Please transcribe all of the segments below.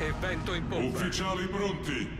e vento in pompa. Ufficiali pronti!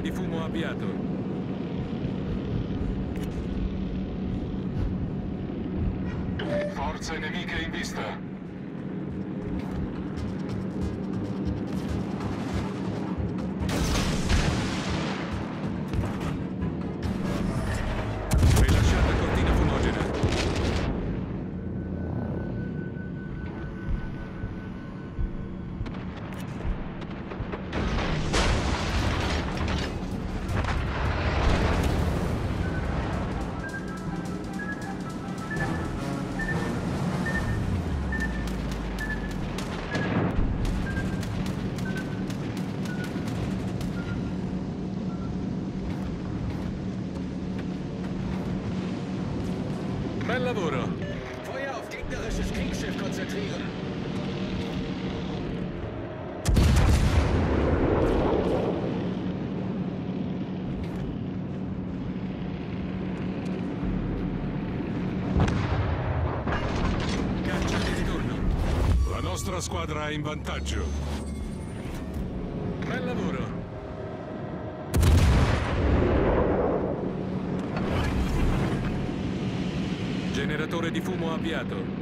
Generatore di fumo avviato. Forze nemiche in vista! La nostra squadra è in vantaggio. Bel lavoro. Generatore di fumo avviato.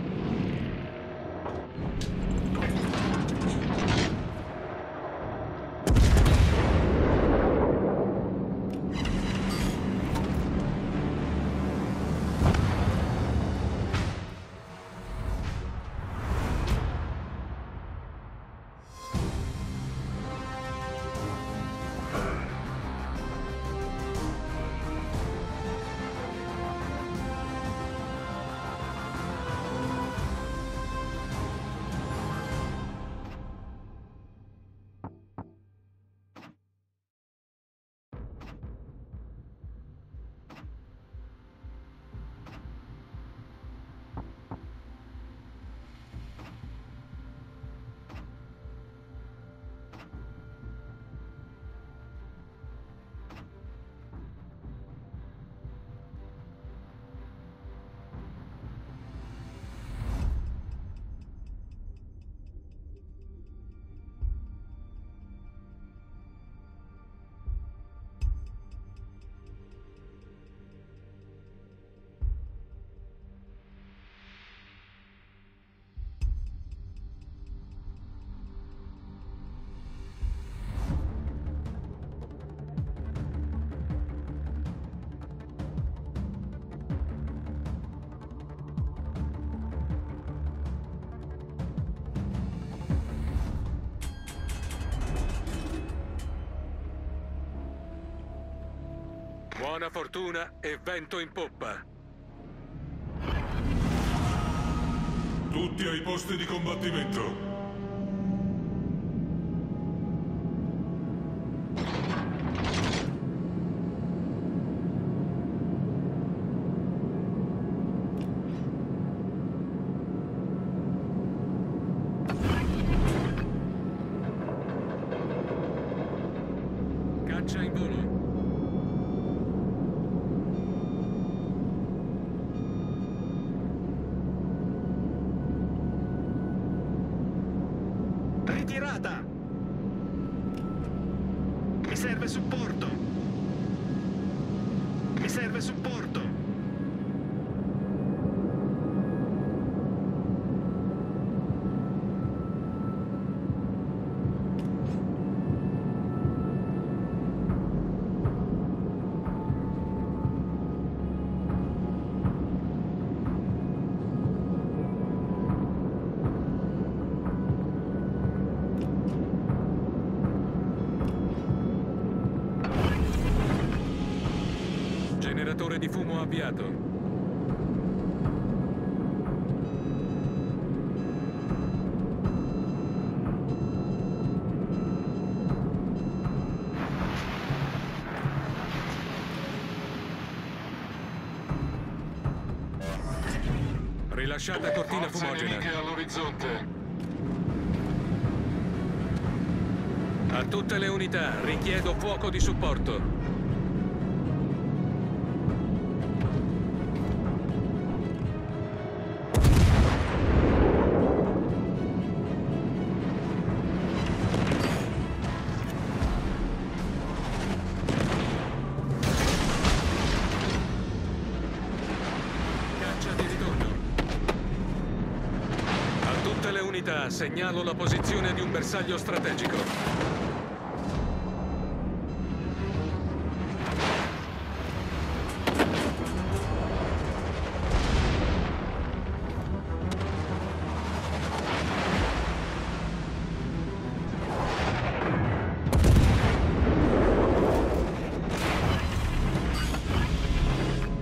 Buona fortuna e vento in poppa. Tutti ai posti di combattimento. Ritirata! Mi serve supporto! Mi serve supporto! Di fumo avviato. Rilasciata cortina Forze fumogena. all'orizzonte. A tutte le unità, richiedo fuoco di supporto. Segnalo la posizione di un bersaglio strategico.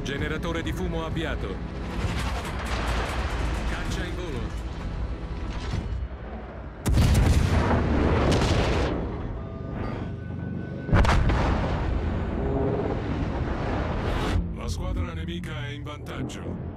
Generatore di fumo avviato. Nemica è in vantaggio.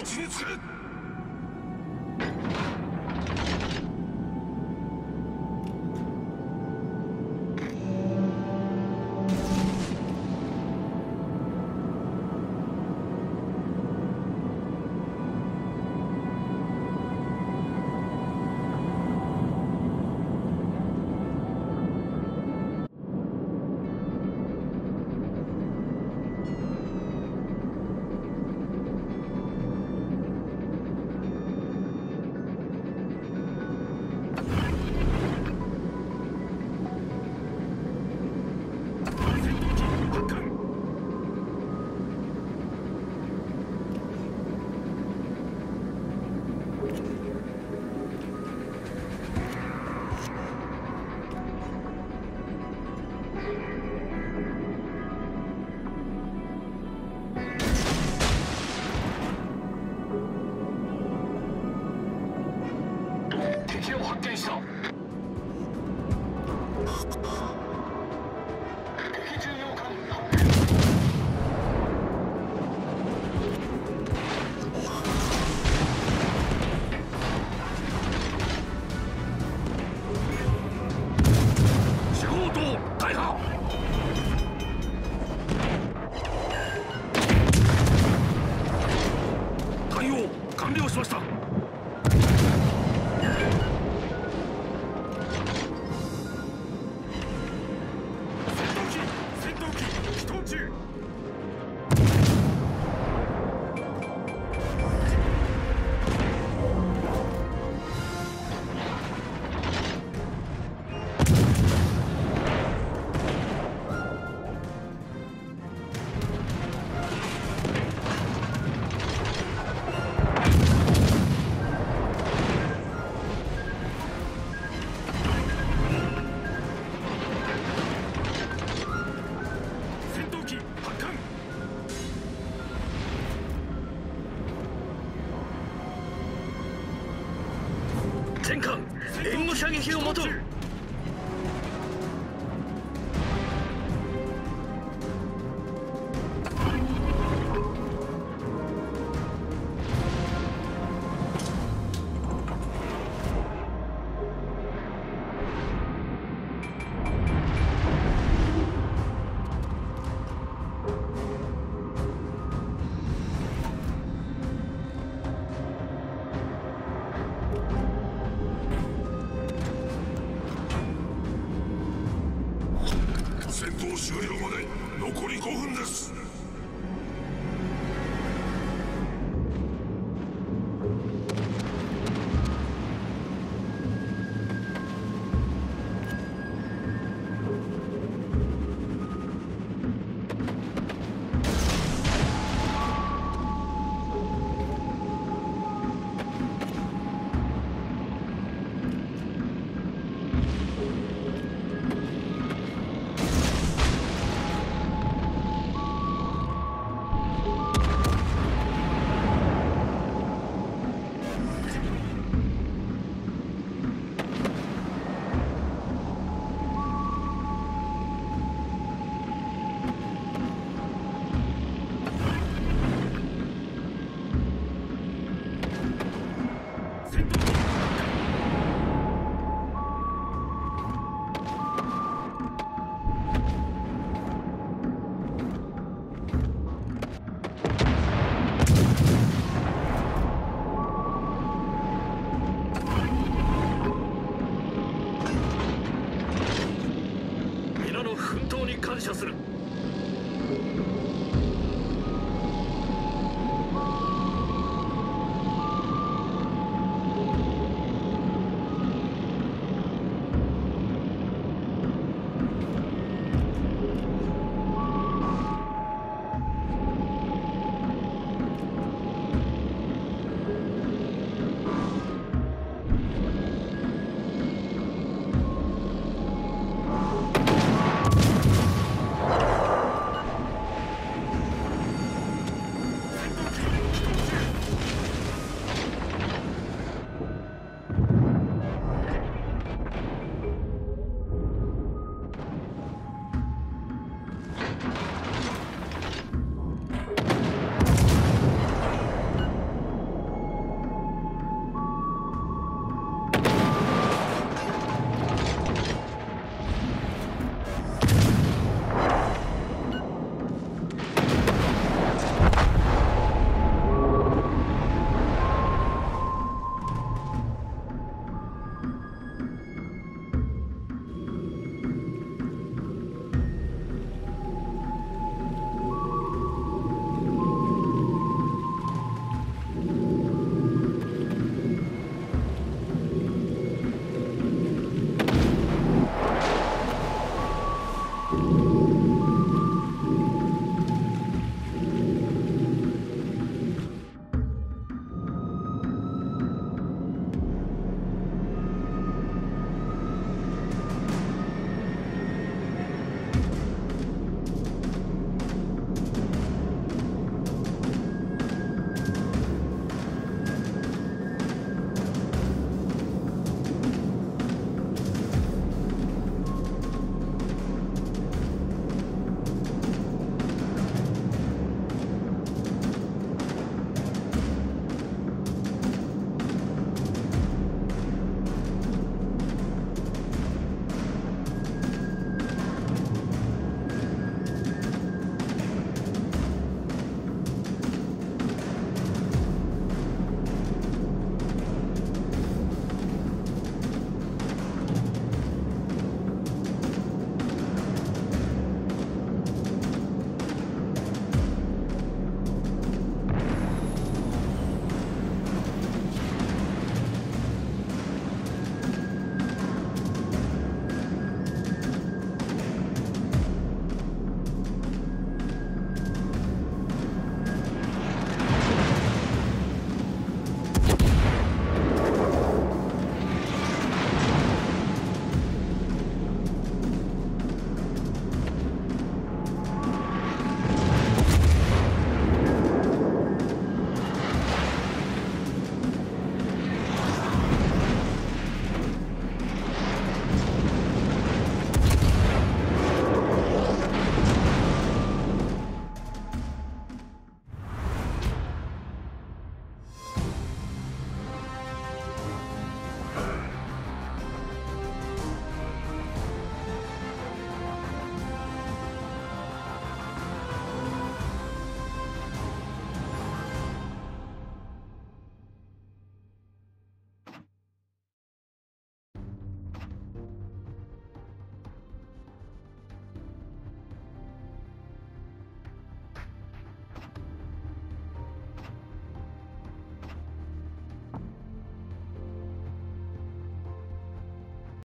一にする。戦艦援護射撃を持とう終了まで残り5分です。